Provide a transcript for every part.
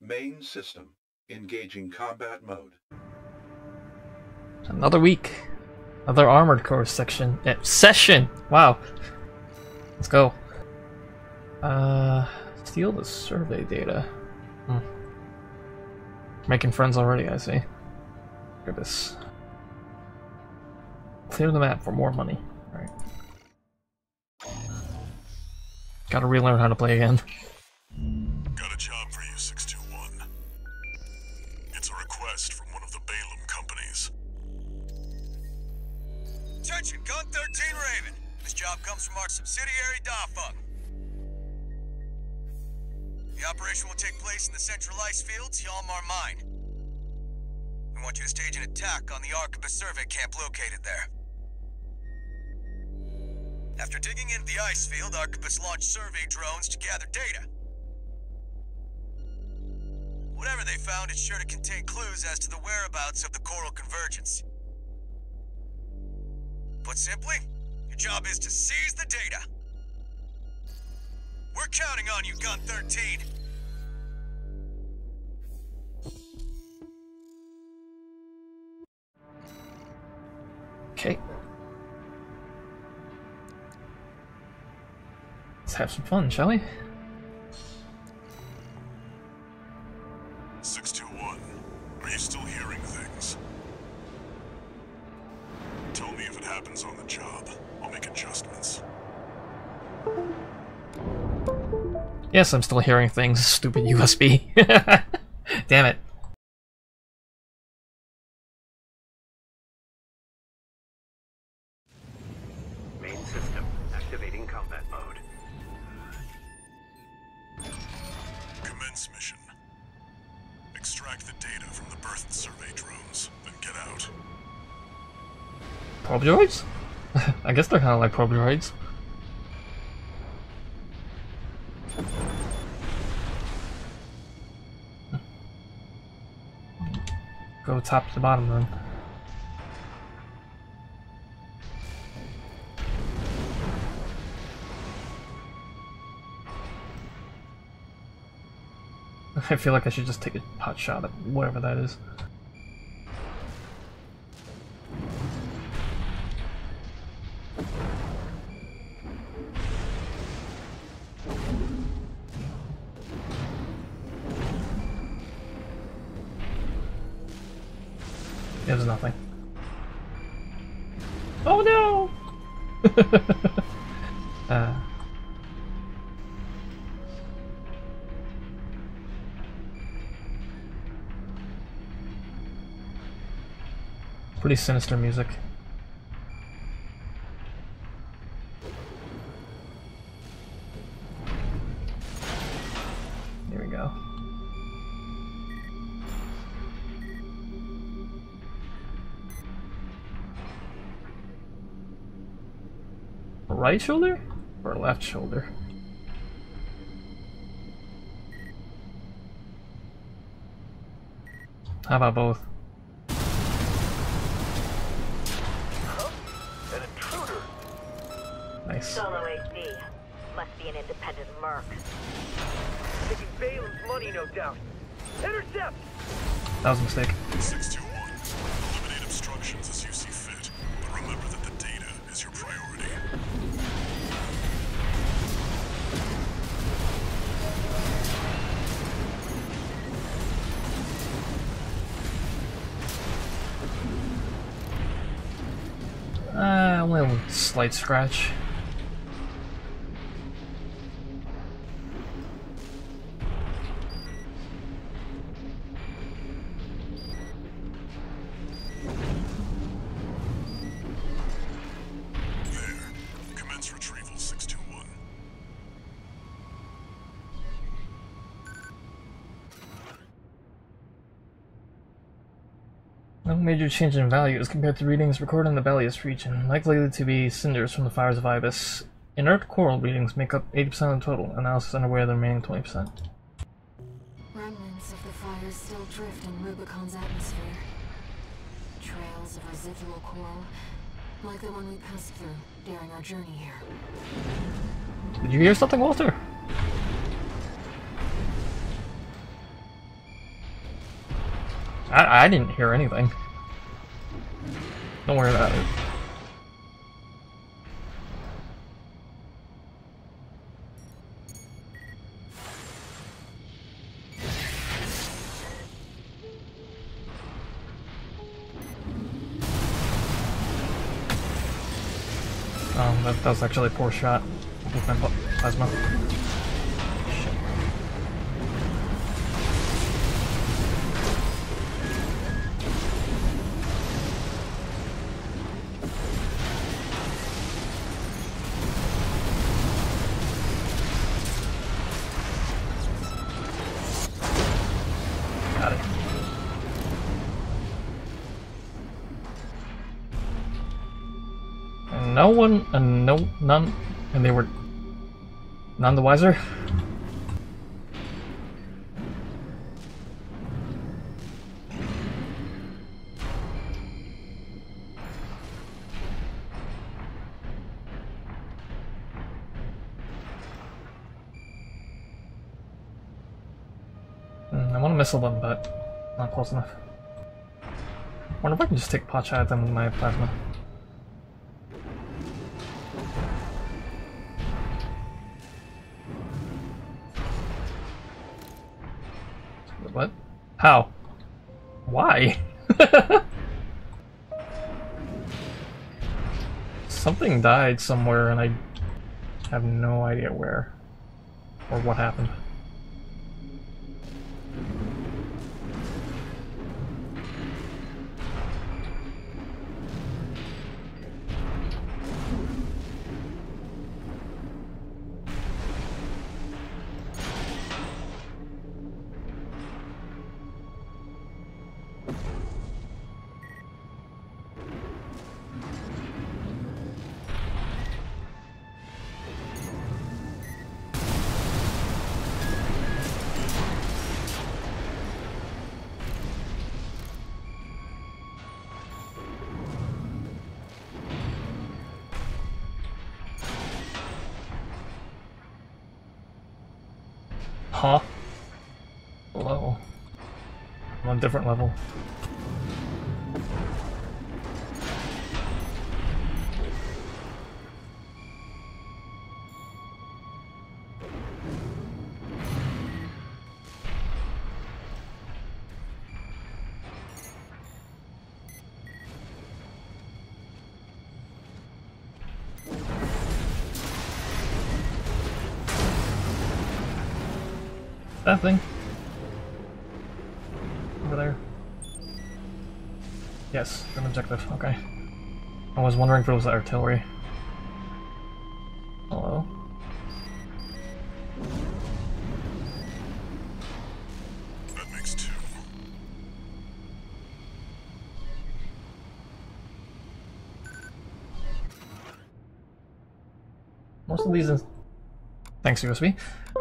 Main system. Engaging combat mode. Another week. Another armored core section. Eh, session! Wow. Let's go. Uh, steal the survey data. Hmm. Making friends already, I see. Look at this. Clear the map for more money. Alright. Gotta relearn how to play again. Got a job for you, 13 Raven. This job comes from our subsidiary Dafeng. The operation will take place in the central ice fields, Yalmar Mine. We want you to stage an attack on the Arquebus survey camp located there. After digging into the ice field, Arquebus launched survey drones to gather data. Whatever they found is sure to contain clues as to the whereabouts of the Coral Convergence. Put simply, your job is to seize the data. We're counting on you, Gun 13. Okay. Let's have some fun, shall we? 621, Yes, I'm still hearing things. Stupid USB. Damn it. Main system activating combat mode. Commence mission. Extract the data from the birth survey drones, then get out. Probe droids? I guess they're kind of like probe Go top to bottom then. I feel like I should just take a pot shot at whatever that is. Pretty sinister music. Here we go. Right shoulder or left shoulder? How about both? Independent merc. Taking Balaam's money, no doubt. Intercept! That was a mistake. 621, eliminate obstructions as you see fit, but remember that the data is your priority. Uh, only a slight scratch. Major change in values compared to readings recorded in the Bellius region, likely to be cinders from the fires of Ibis. Inert coral readings make up 80% of the total, analysis underway of the remaining 20%. Remnants of the fires still drift in Rubicon's atmosphere. Trails of residual coral, like the one we passed through during our journey here. Did you hear something, Walter? I, I didn't hear anything. Don't worry about it. Oh, that, that was actually a poor shot with my plasma. One, and no, none, and they were none the wiser. Hmm, I want to missile them, but not close enough. wonder if I can just take pot shot at them with my plasma. How? Why? Something died somewhere and I have no idea where or what happened. Different level. Objective, okay. I was wondering if it was artillery. Hello? That makes two. Most of these Thanks, USB.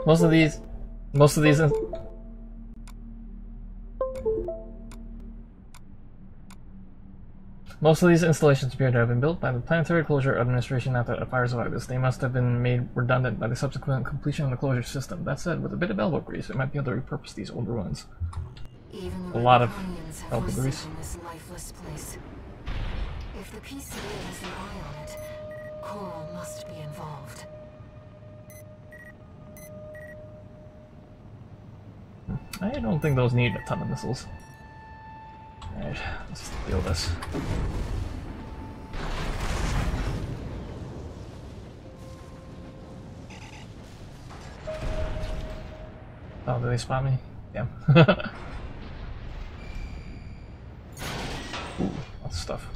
Most of these... Most of these... Most of these installations appear to have been built by the Planetary Closure Administration after a Fires of Ibis. They must have been made redundant by the subsequent completion of the closure system. That said, with a bit of elbow grease, it might be able to repurpose these older ones. Even A lot of elbow grease. this lifeless place. If the PCA has an eye on it, Coral must be involved. I don't think those need a ton of missiles. Alright, let's deal this. Oh, did they spot me? Damn. Ooh, lots of stuff.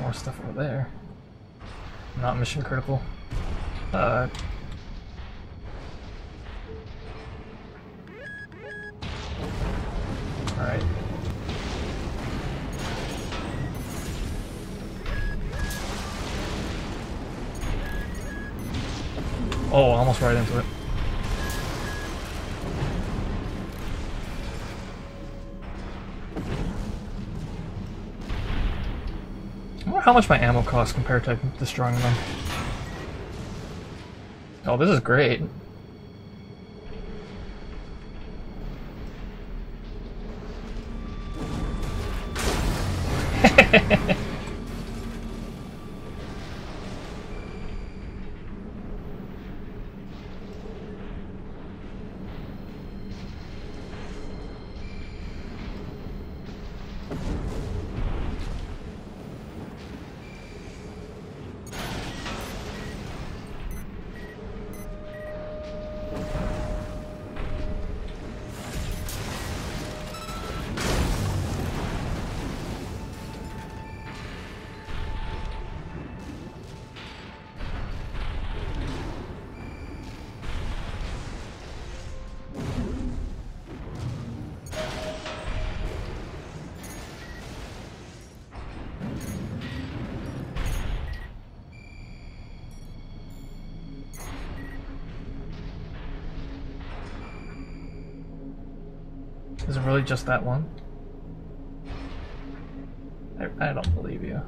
More stuff over there. Not mission critical. Uh. Alright. Oh, almost right into it. How much my ammo costs compared to destroying them. Oh, this is great. Is it really just that one? I, I don't believe you.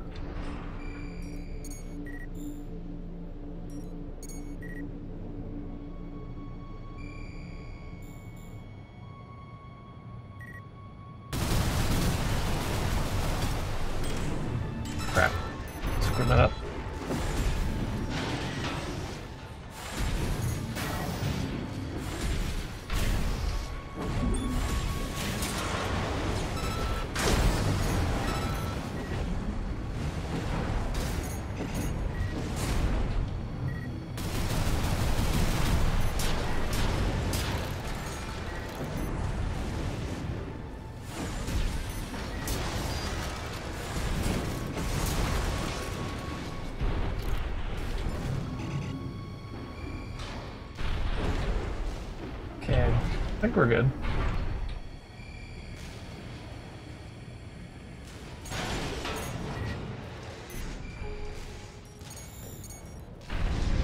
Think we're good.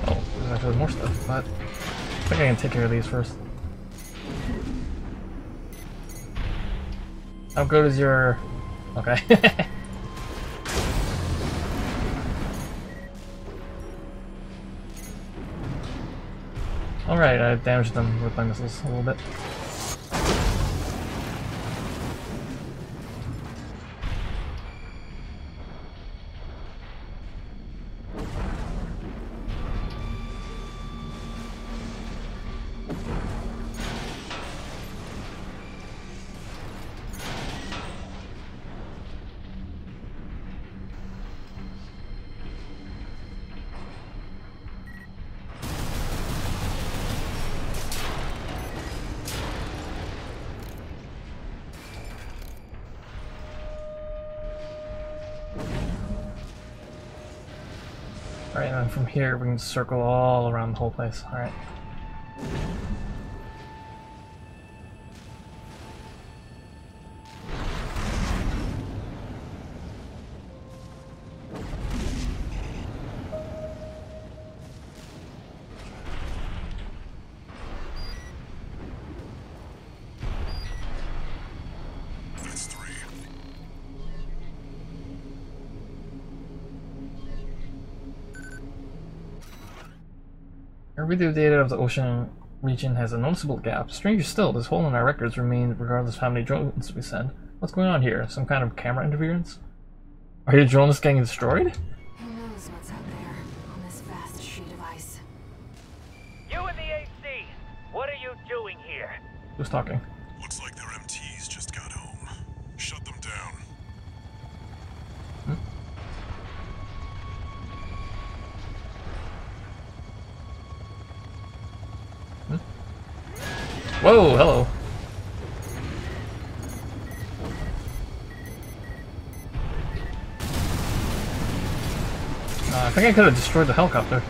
Oh, there's actually more stuff, but I think I can take care of these first. How good is your... Okay. Alright, I damaged them with my missiles a little bit. And then from here we can circle all around the whole place. Alright. That's Our video data of the ocean region has a noticeable gap. Stranger still, this hole in our records remains regardless of how many drones we send. What's going on here? Some kind of camera interference? Are your drones getting destroyed? Who knows what's out there on this vast sheet of ice? You and the AC, what are you doing here? Who's talking? Whoa, hello. Uh, I think I could have destroyed the helicopter.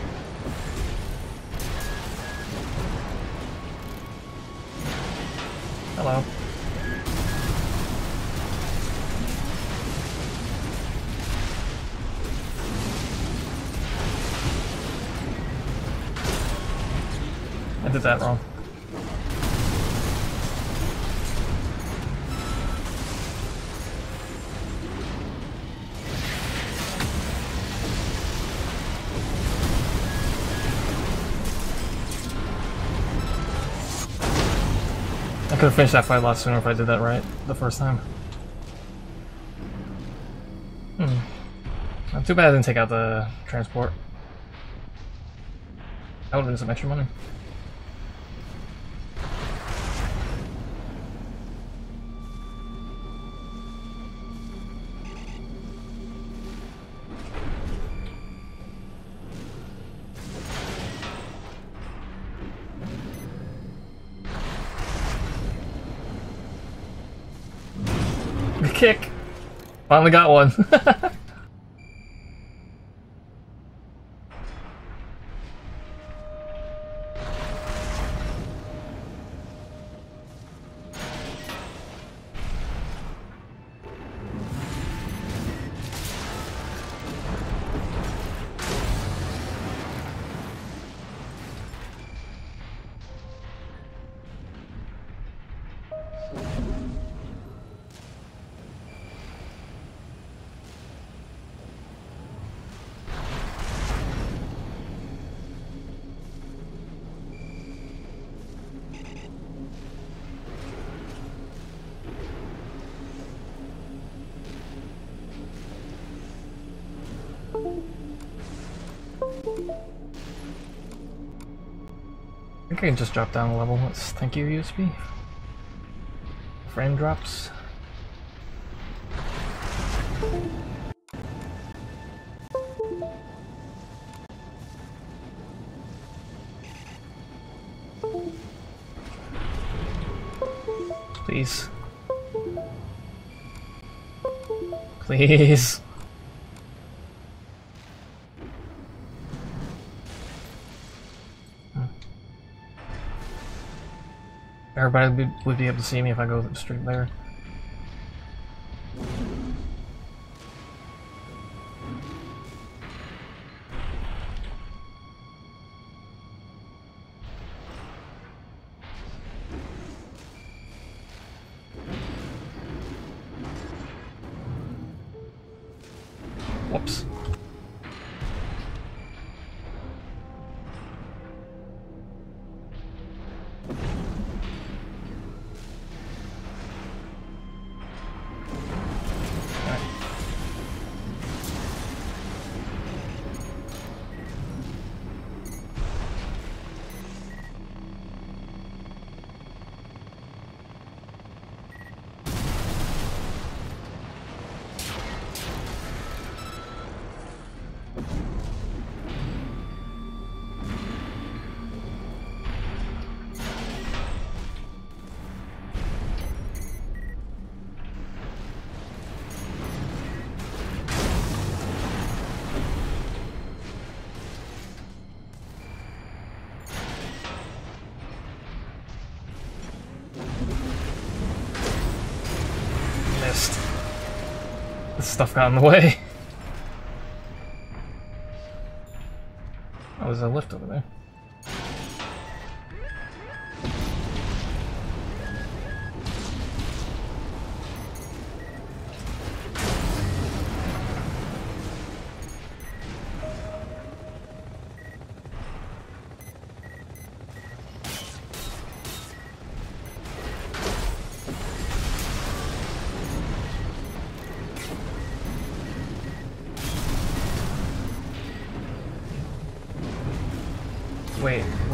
Hello. I did that wrong. Have finished that fight a lot sooner if I did that right the first time. Hmm. Not too bad I didn't take out the transport. That would have been some extra money. Kick! Finally got one. think I can just drop down a level. Let's thank you, USB. Frame drops. Please. Please. Everybody would be, able to see me if I go straight there. Stuff got in the way.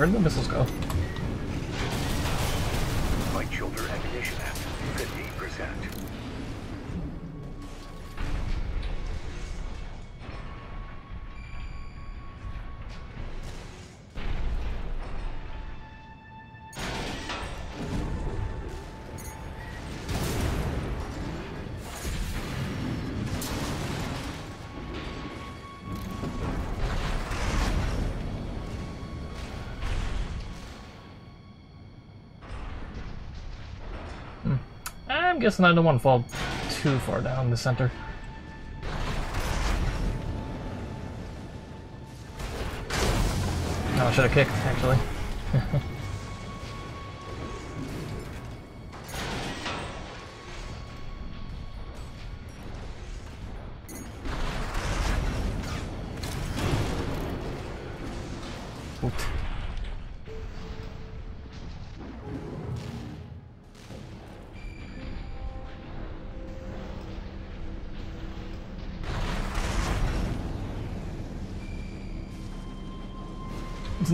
Where did the missiles go? Guessing I don't want to fall too far down the center. No, I should have kicked, actually.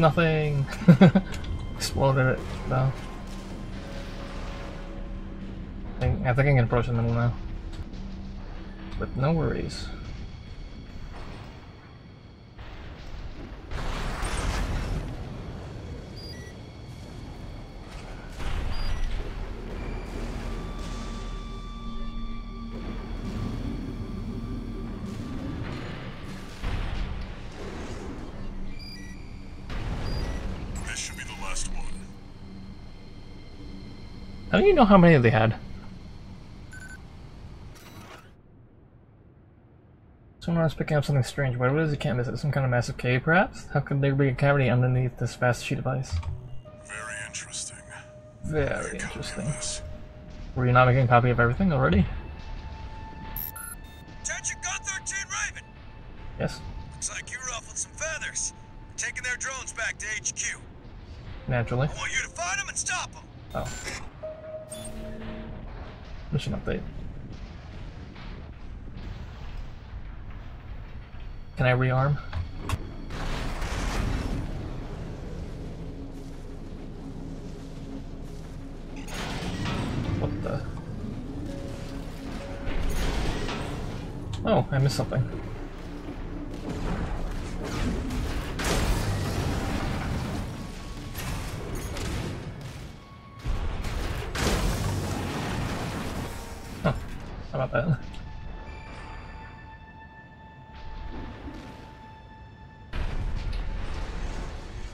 nothing. Exploded it though. I think, I can approach the middle now. With no worries. You know how many they had? Someone was picking up something strange. What is it? Can't miss it. Some kind of massive cave, perhaps? How could there be a cavity underneath this vast sheet of ice? Very interesting. Very Copy interesting. this. Were you not making a copy of everything already? Attention, Gun 13 Raven! Yes. Looks like you ruffled some feathers. Taking their drones back to HQ. Naturally. Mission update. Can I rearm? What the? Oh, I missed something.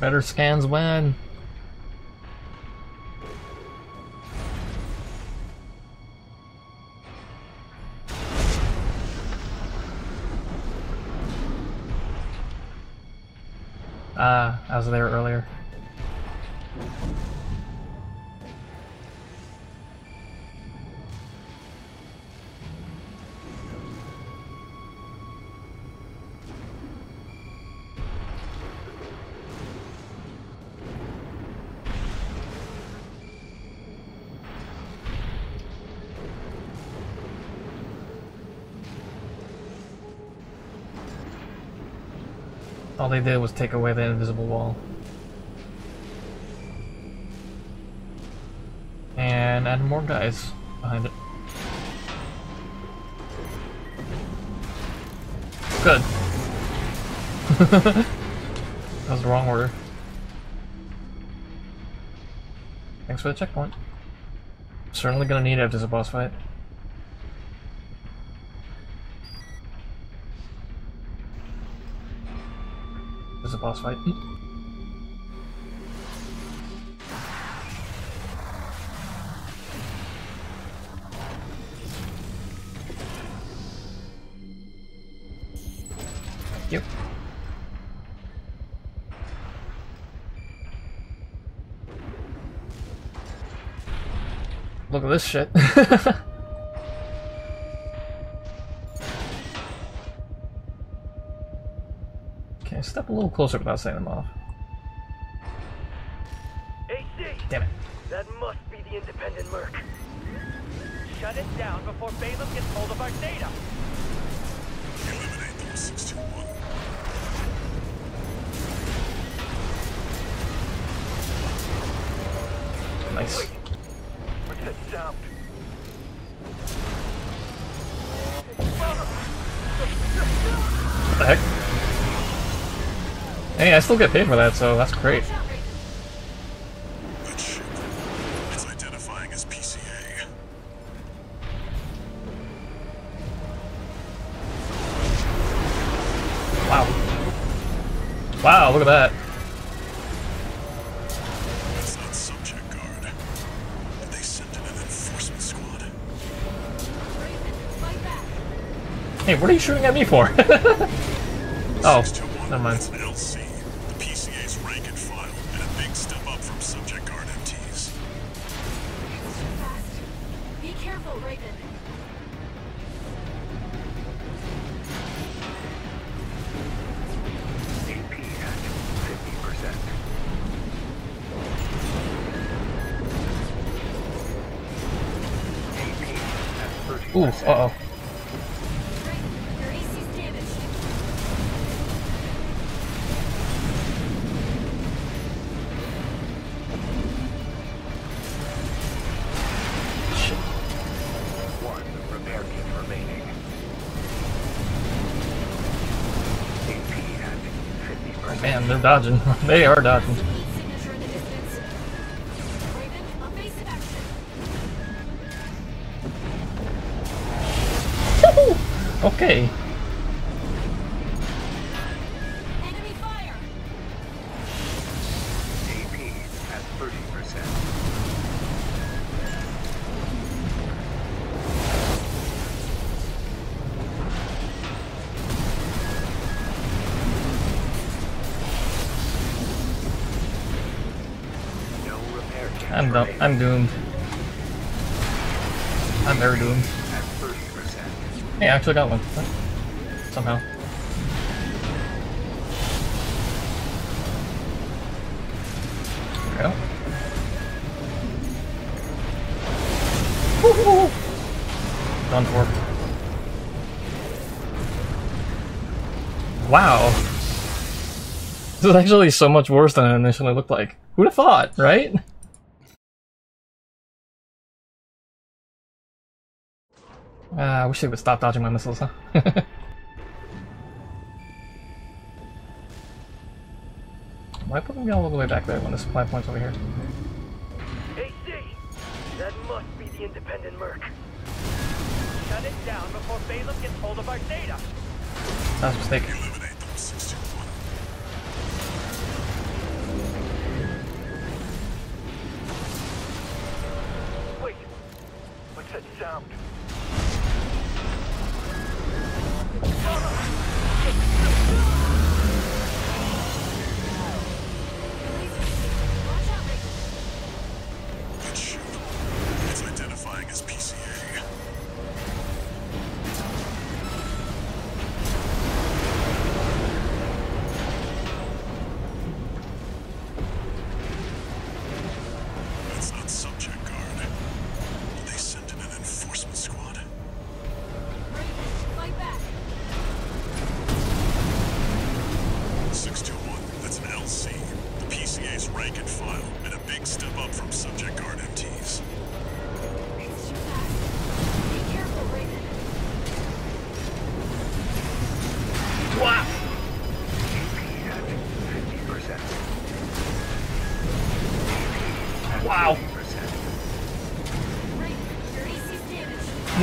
Better scans win. All they did was take away the invisible wall. And add more guys behind it. Good. that was the wrong order. Thanks for the checkpoint. Certainly gonna need it if there's a boss fight. There's a boss fight. Yep. Look at this shit. little closer without setting them off. AC! Damn it. That must be the independent Merc. Shut it down before Balaam gets hold of our data. Eliminate them, 621. Nice. What's that sound? Hey, I still get paid for that, so that's great. Wow. Wow, look at that. Not subject guard. Did they send an enforcement squad? Hey, what are you shooting at me for? oh, never mind. At 50%. Man, they're dodging. they are dodging. Kits I'm done. I'm doomed. Actually got one. Somehow. There we go. Done for. Wow. This is actually so much worse than it initially looked like. Who'd have thought, right? Ah, I wish they would stop dodging my missiles, huh? Why put me all the way back there when the supply point's over here? AC! That must be the independent Merc. Shut it down before Balaam gets hold of our data. That's was a mistake.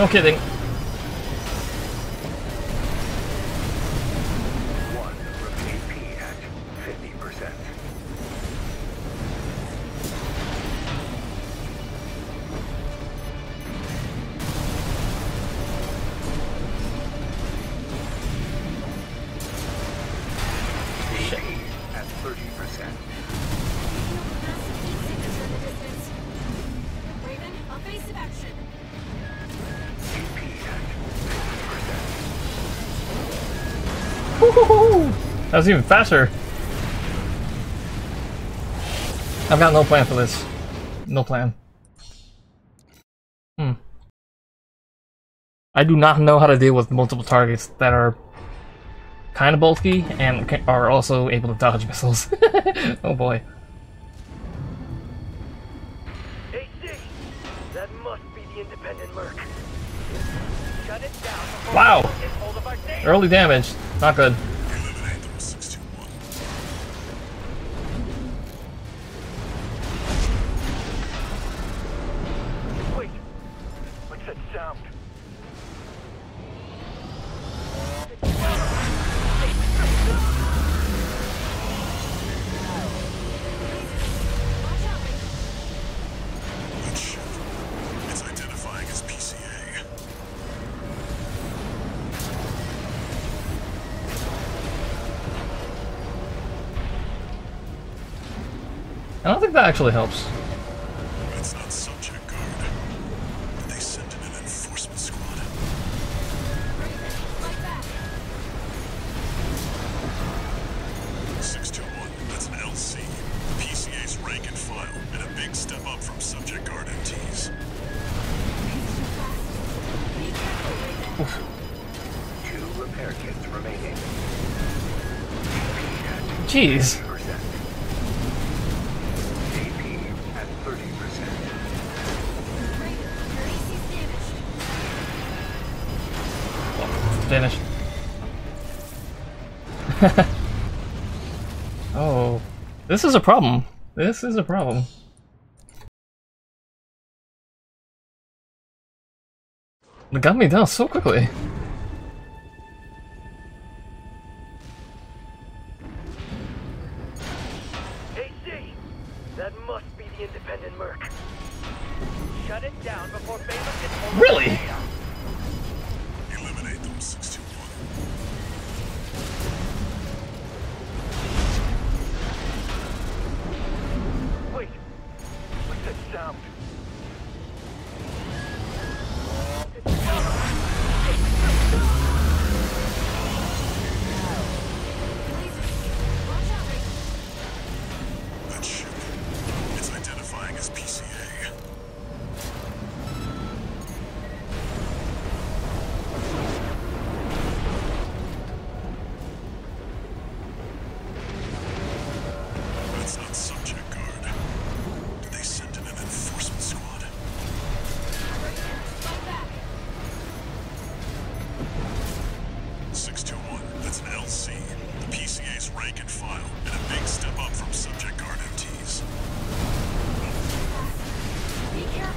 Damaged. No That was even faster. I've got no plan for this. No plan. Hmm. I do not know how to deal with multiple targets that are kind of bulky and are also able to dodge missiles. oh boy. AC! That must be the independent Merc. Shut it down Wow. Balaam gets hold of our data. Early damage. Not good. Think that actually helps. That's not subject guard. Did they send in an enforcement squad? Six two one. That's an LC. PCA's rank and file, and a big step up from subject guard MTs. Two repair kits remaining. Jeez. oh. This is a problem. This is a problem. It got me down so quickly.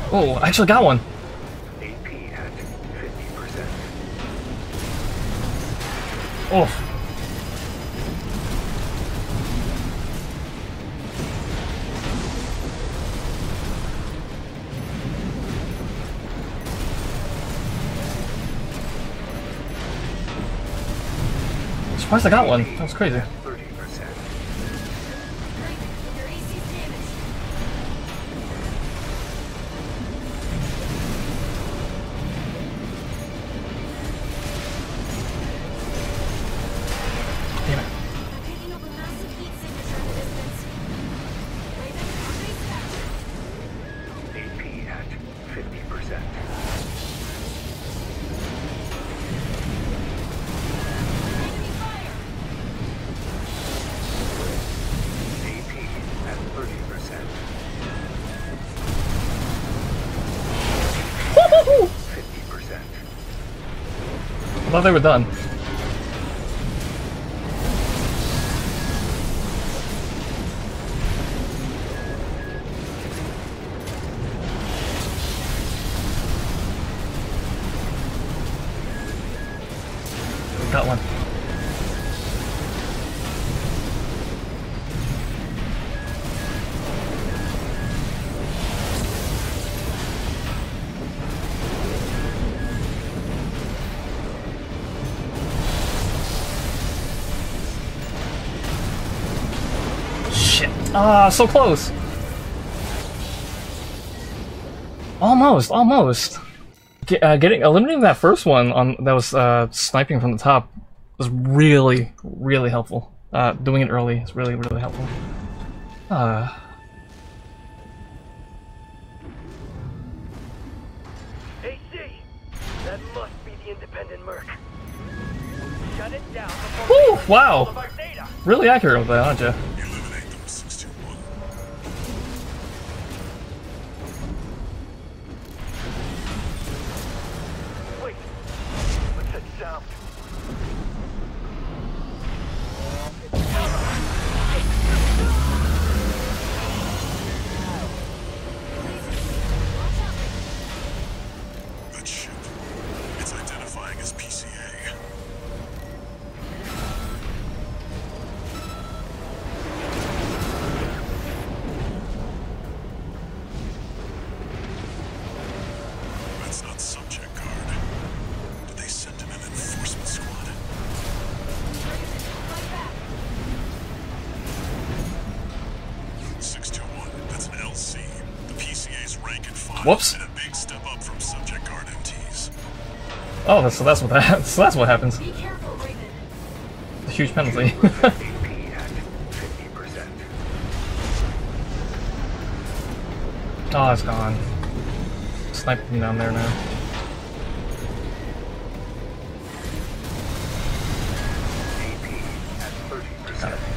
Oh, I actually got one. AP at fifty percent. Oh. Surprised I got one. That was crazy. They were done. Shit. Ah, so close. Almost, almost. Get, uh, getting eliminating that first one on that was uh, sniping from the top was really, really helpful. Uh, doing it early is really, really helpful. Uh, AC! That must be the independent Merc. Shut it down before Whew, Bailiff gets wow. hold of our data. really accurate with that, aren't you? MTs. Oh, so that's what that. So that's what happens. Be careful, Raven. A huge penalty. AP at 50%. oh, it's gone. Sniping down there now. AP at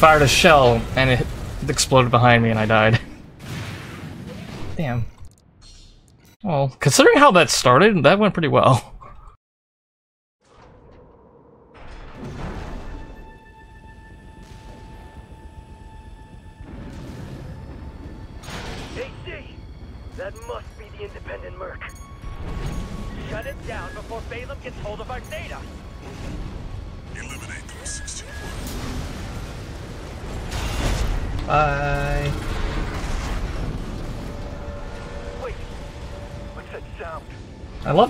fired a shell and it exploded behind me and I died. Damn. Well, considering how that started, that went pretty well.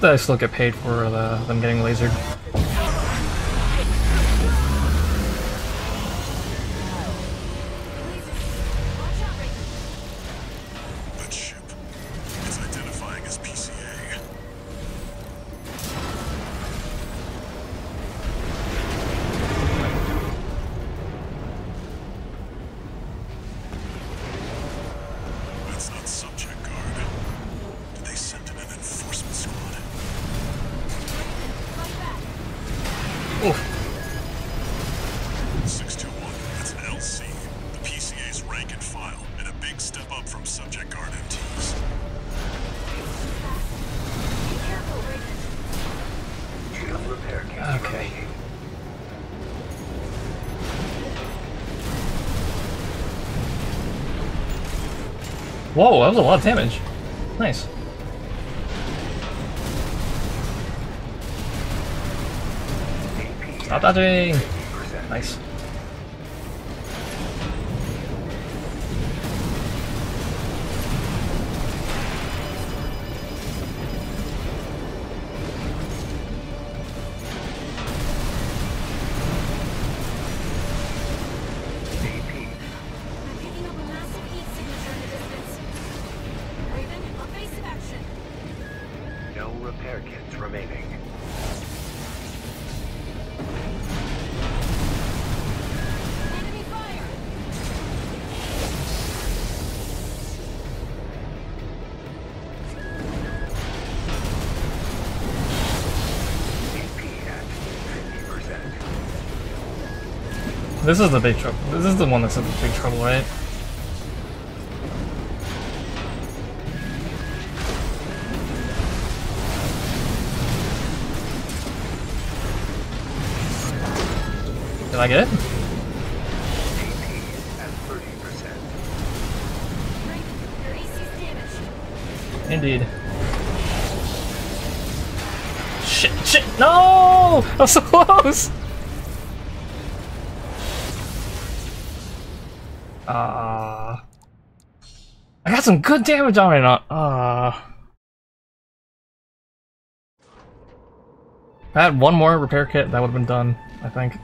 I that I still get paid for the, them getting lasered. Whoa, that was a lot of damage. Nice. Stop dodging! Nice. This is the big trouble. This is the one that's in big trouble, right? Did I get it? AP at 30%. Raven, your AC's damaged. Indeed. Shit, shit, no! I was so close! Got some good damage on it. Ah. If I had one more repair kit, that would have been done, I think.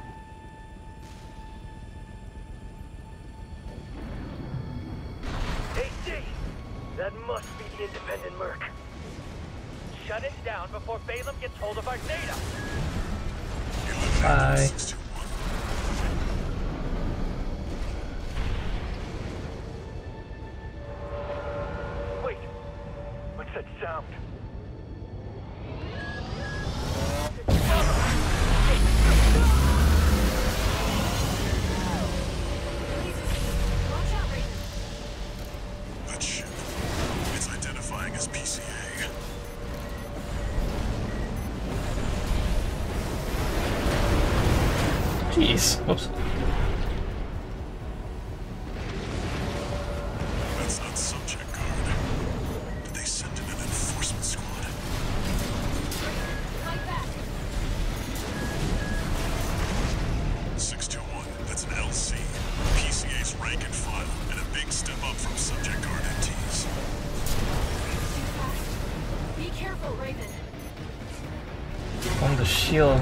The.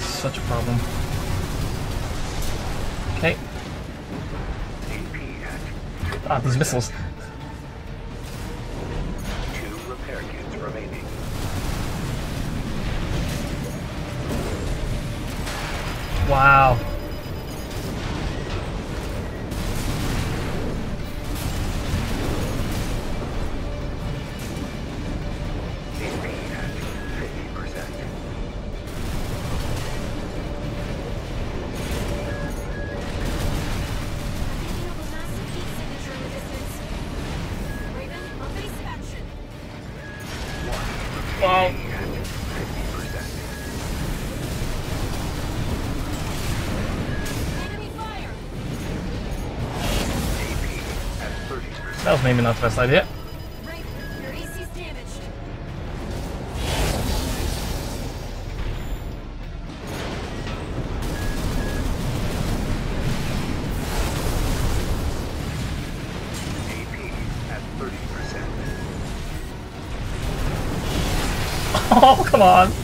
Such a problem. Okay. Ah, these missiles. Maybe not the best idea. Raven, your AC's damaged. AP at 30%. Oh, come on.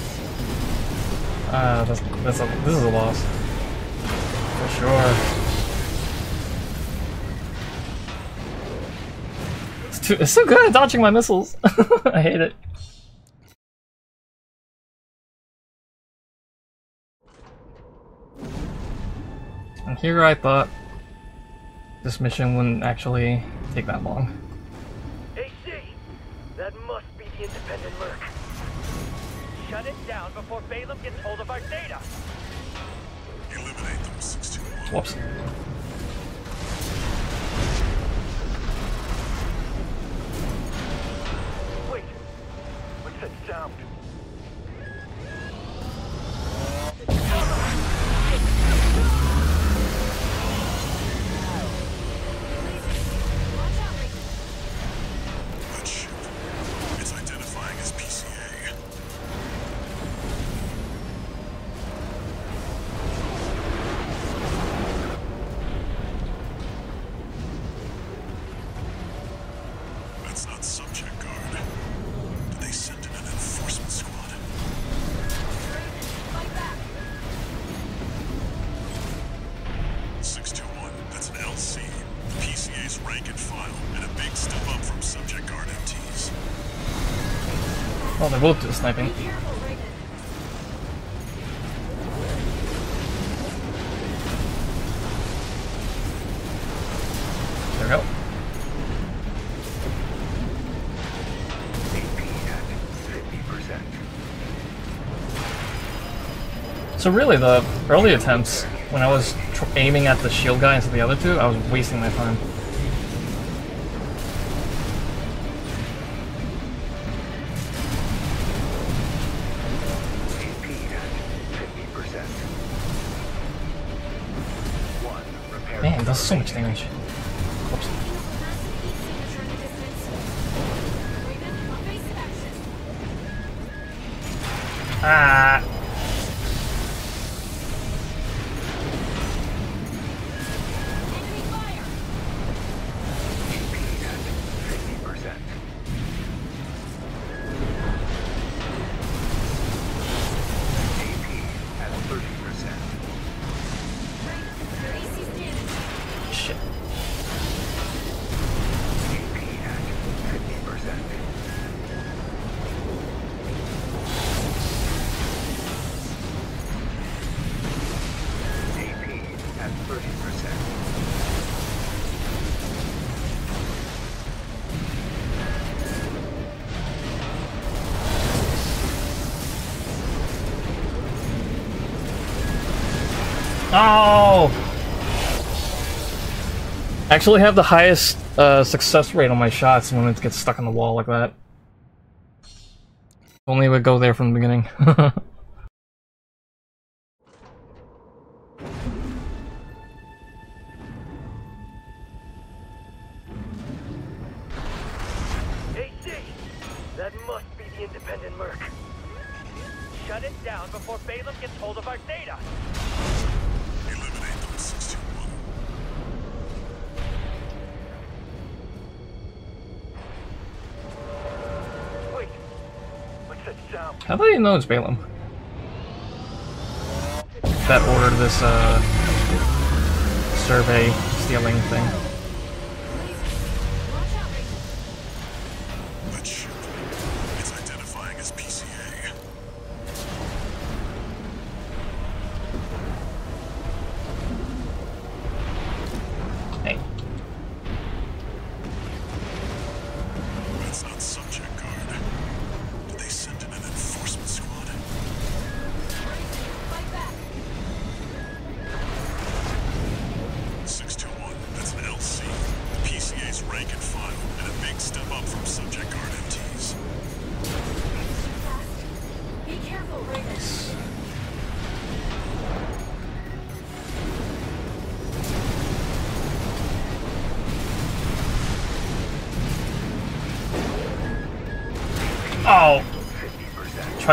Too, it's so good at dodging my missiles. I hate it. And here I thought this mission wouldn't actually take that long. AC! That must be the independent Merc. Shut it down before Balam gets hold of our data! Eliminate them, six two one. Whoops. What's sniping. There we go. AP at 50%. So really, the early attempts, when I was aiming at the shield guy instead of the other two, I was wasting my time. Does so much damage. Whoops. Picking ah. I actually have the highest uh, success rate on my shots when it gets stuck on the wall like that. Only it would go there from the beginning. How do you know it's Balam? That ordered this uh survey stealing thing.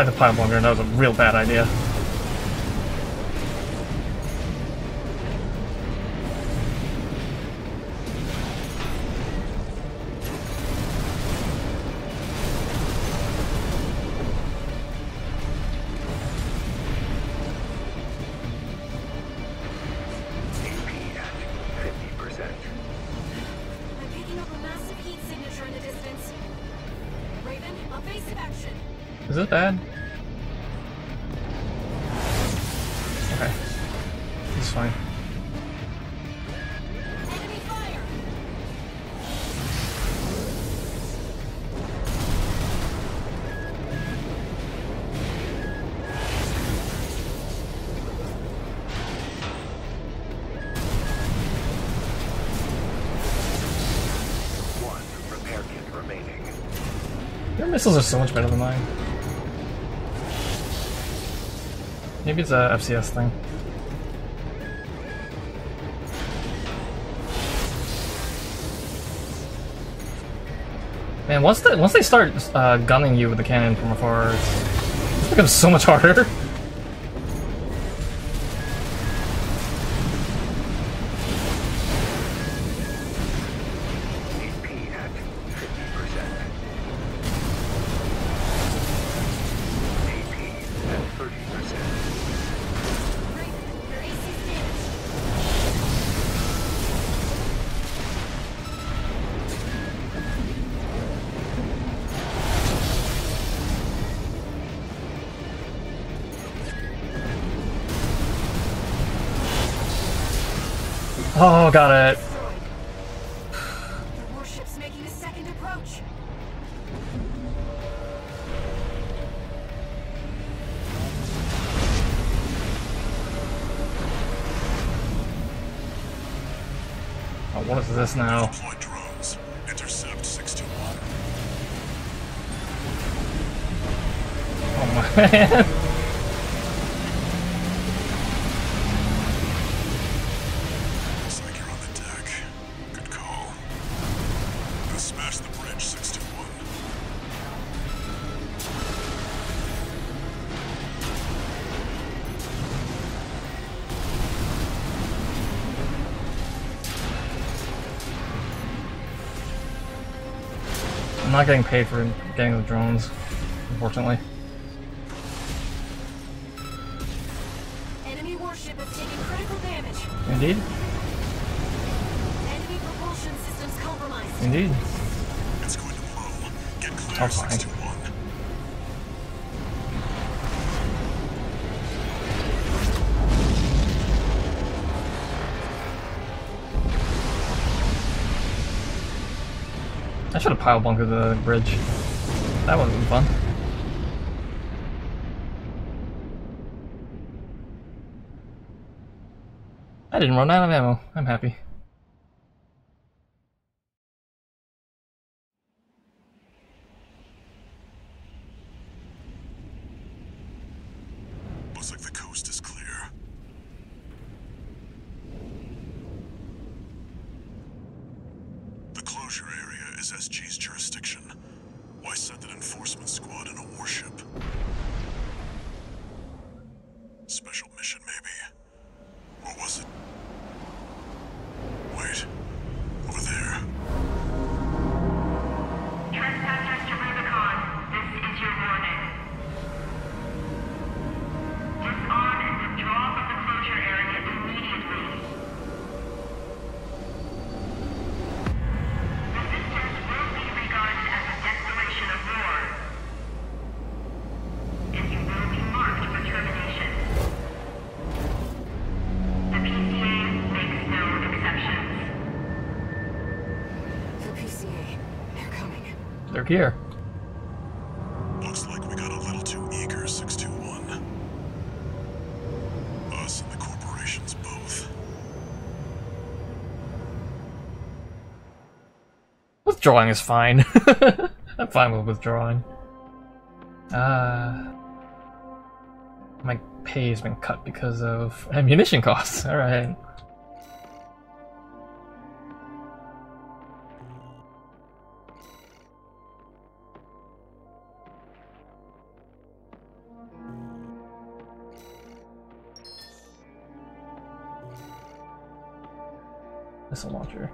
Tried to pile bunker, and that was a real bad idea. Missiles are so much better than mine. Maybe it's a FCS thing. Man, once they, once they start uh, gunning you with the cannon from afar, it's, it becomes so much harder. I'm not getting paid for getting the drones, unfortunately. Enemy warship has taken critical damage. Indeed. Enemy propulsion systems compromised. Indeed. It's going to blow. Get clear, should have pile bunkered the bridge. That would have been fun. I didn't run out of ammo. I'm happy. Here. Looks like we got a little too eager, 621. Us and the corporations both. Withdrawing is fine. I'm fine with withdrawing. Uh, my pay has been cut because of ammunition costs. All right. Missile launcher.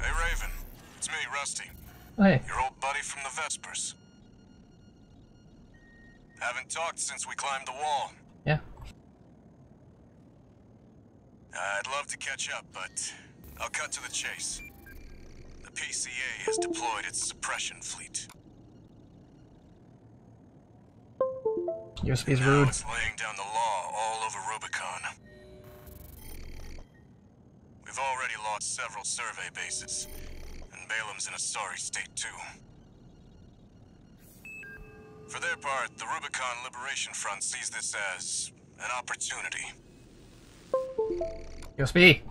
Hey, Raven. It's me, Rusty. Oh, hey, Your old buddy from the Vespers. Haven't talked since we climbed the wall. yeah. I'd love to catch up, but I'll cut to the chase. The PCA has deployed its suppression fleet. USB's rude. it's laying down the law all over Rubicon. We've already lost several survey bases, and Balam's in a sorry state too. For their part, the Rubicon Liberation Front sees this as an opportunity. USB.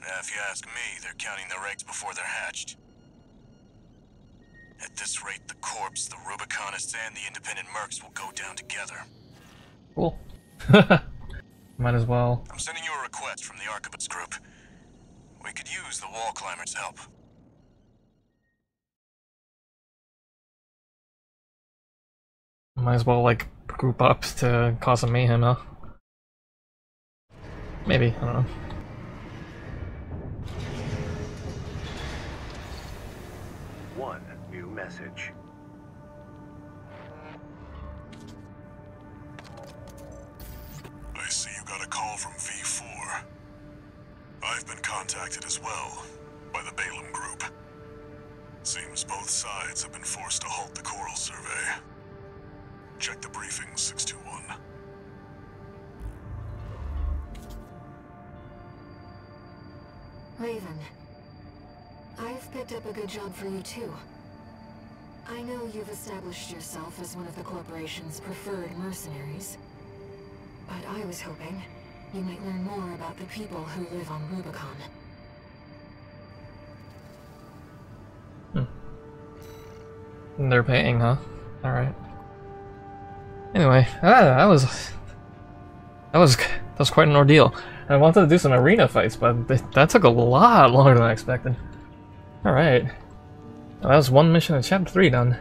Now, if you ask me, they're counting their eggs before they're hatched. At this rate, the Corps, the Rubiconists, and the Independent Mercs will go down together. Cool. Might as well. I'm sending you a request from the Arquebus group. We could use the wall climbers' help. Might as well like group up to cause some mayhem, huh? Maybe, I don't know. I've been contacted as well by the Balam group. Seems both sides have been forced to halt the coral survey. Check the briefing, 621. Raven, I've picked up a good job for you too. I know you've established yourself as one of the corporation's preferred mercenaries. But I was hoping you might learn more about the people who live on Rubicon. And They're paying, huh? Alright. Anyway, ah, that was that was that was quite an ordeal. I wanted to do some arena fights, but th that took a lot longer than I expected. Alright. Well, that was one mission in chapter 3 done.